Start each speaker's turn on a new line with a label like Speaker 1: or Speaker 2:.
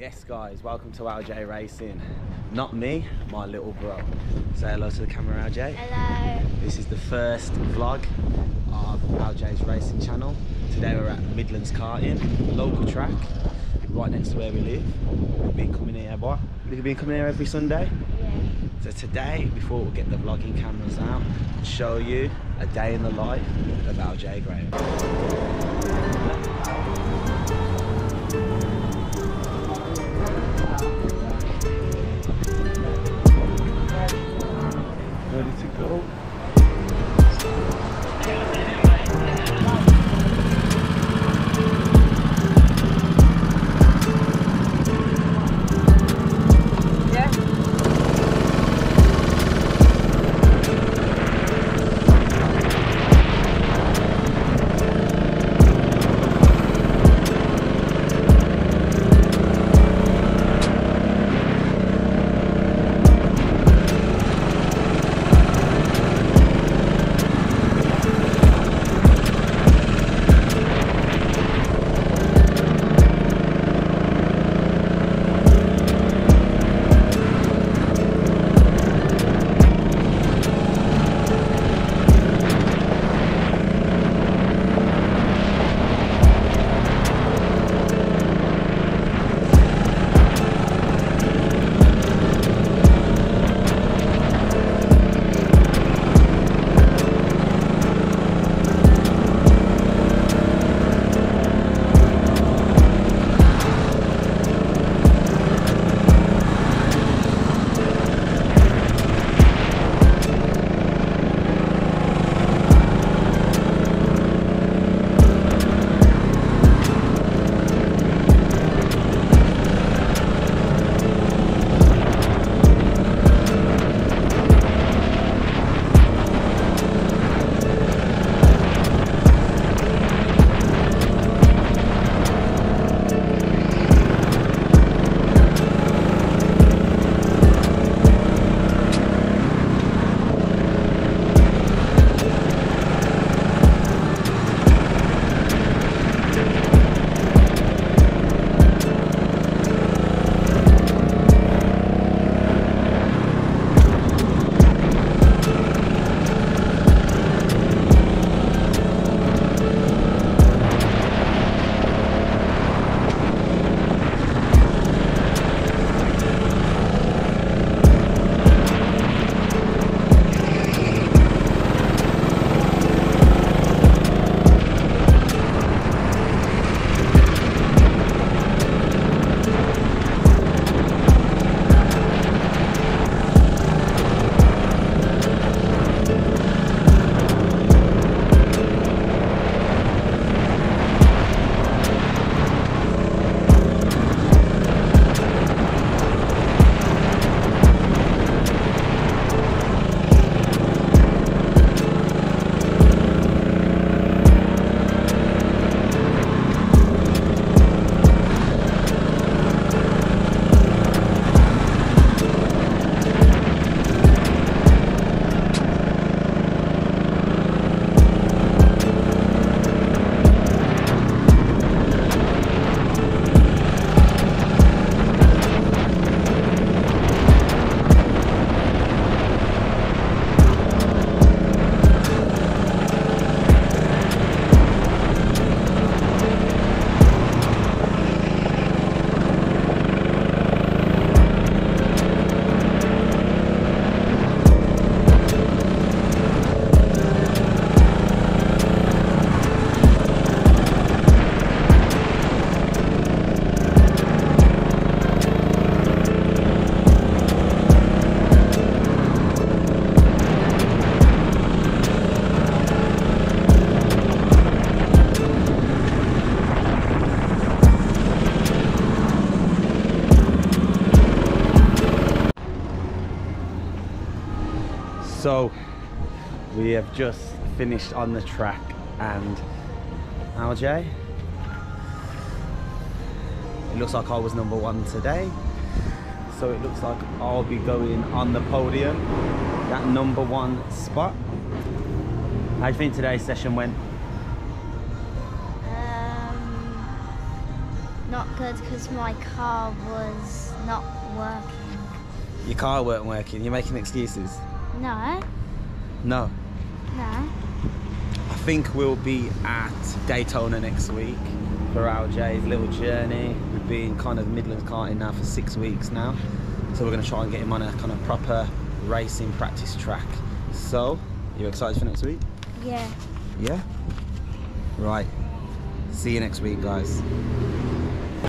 Speaker 1: Yes, guys, welcome to LJ Racing. Not me, my little bro. Say hello to the camera, LJ.
Speaker 2: Hello.
Speaker 1: This is the first vlog of LJ's racing channel. Today we're at Midlands Karting, local track, right next to where we live. We've been coming here, what? We've been coming here every Sunday.
Speaker 2: Yeah.
Speaker 1: So today, before we get the vlogging cameras out, show you a day in the life of LJ Graham. So we have just finished on the track and LJ it looks like I was number one today so it looks like I'll be going on the podium that number one spot how do you think today's session went
Speaker 2: Um, not good because my car was not working.
Speaker 1: Your car weren't working. You're making excuses.
Speaker 2: No,
Speaker 1: No.
Speaker 2: no.
Speaker 1: I think we'll be at Daytona next week for LJ's little journey. We've been kind of Midlands karting now for six weeks now. So we're going to try and get him on a kind of proper racing practice track. So, you excited for next week?
Speaker 2: Yeah.
Speaker 1: Yeah? Right. See you next week, guys.